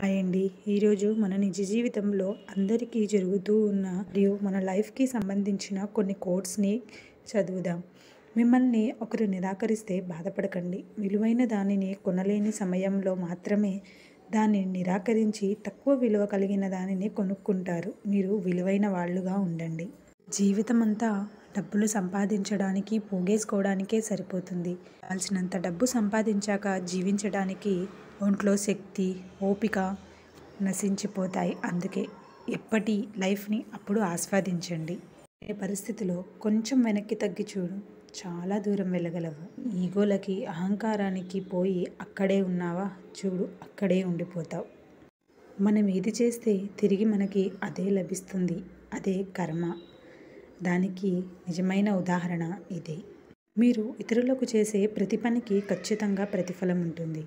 Hi అండి ఈరోజు మన నిజ జీవితంలో అందరికీ జరుగుతూ ఉన్న మరియు మన లైఫ్కి సంబంధించిన కొన్ని కోడ్స్ని చదువుదాం. మిమ్మల్ని ఒకరు నిరాకరిస్తే బాధపడకండి. విలువైన దానిని కొనలేని సమయంలో మాత్రమే దాన్ని నిరాకరించి తక్కువ విలువ కలిగిన దానిని కొనుక్కుంటారు. మీరు విలువైన వాళ్ళుగా ఉండండి. జీవితం అంతా డబ్బులు సంపాదించడానికి పోగేసుకోవడానికే సరిపోతుంది. కావాల్సినంత డబ్బు సంపాదించాక జీవించడానికి ఒంట్లో శక్తి ఓపిక నశించిపోతాయి. అందుకే ఎప్పటి లైఫ్ని అప్పుడు ఆస్వాదించండి. ఏ పరిస్థితిలో కొంచెం వెనక్కి తగ్గి చూడు. చాలా దూరం వెళ్ళగలవు. ఈగోలకి అహంకారానికి పోయి అక్కడే ఉన్నావా? చూడు అక్కడే ఉండిపోతావు. మనం ఏది చేస్తే తిరిగి మనకి అదే లభిస్తుంది. అదే కర్మ. దానికి నిజమైన ఉదాహరణ ఇదే. మీరు ఇతరులకు చేసే ప్రతి పనికి ఖచ్చితంగా ప్రతిఫలం ఉంటుంది.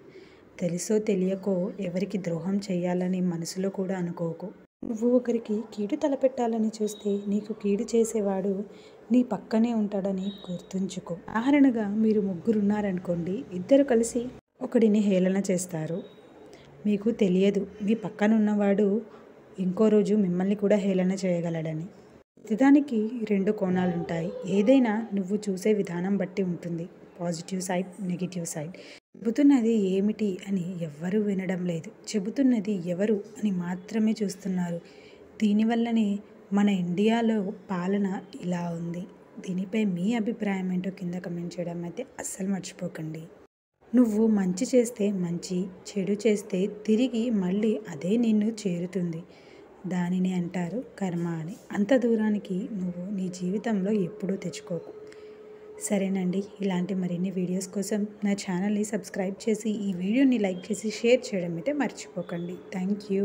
తెలుసో తెలియకో ఎవరికి ద్రోహం చేయాలని మనసులో కూడా అనుకోకు. నువ్వు ఒకరికి కీడు తలపెట్టాలని చూస్తే నీకు కీడు చేసేవాడు నీ పక్కనే ఉంటాడని గుర్తుంచుకో. ఉదాహరణగా మీరు ముగ్గురు ఉన్నారనుకోండి ఇద్దరు కలిసి ఒకడిని హేళన చేస్తారు. మీకు తెలియదు మీ పక్కన ఉన్నవాడు ఇంకో రోజు మిమ్మల్ని కూడా హేళన చేయగలడని. ప్రతిదానికి రెండు కోణాలుంటాయి. ఏదైనా నువ్వు చూసే విధానం బట్టి ఉంటుంది. Positive side negative side. చెబుతున్నది ఏమిటి అని ఎవ్వరూ వినడం లేదు. చెబుతున్నది ఎవరు అని మాత్రమే చూస్తున్నారు. దీనివల్లనే మన ఇండియాలో పాలన ఇలా ఉంది. దీనిపై మీ అభిప్రాయం ఏంటో కింద కమెంట్ చేయడం అయితే అస్సలు మర్చిపోకండి. నువ్వు మంచి చేస్తే మంచి చెడు చేస్తే తిరిగి మళ్ళీ అదే నిన్ను చేరుతుంది. దానిని అంటారు కర్మ అని. అంత దూరానికి నువ్వు నీ జీవితంలో ఎప్పుడూ తెచ్చుకోకు. సరేనండి. ఇలాంటి మరిన్ని వీడియోస్ కోసం నా ఛానల్ని సబ్స్క్రైబ్ చేసి ఈ వీడియోని లైక్ చేసి షేర్ చేయడం అయితే మర్చిపోకండి. Thank you.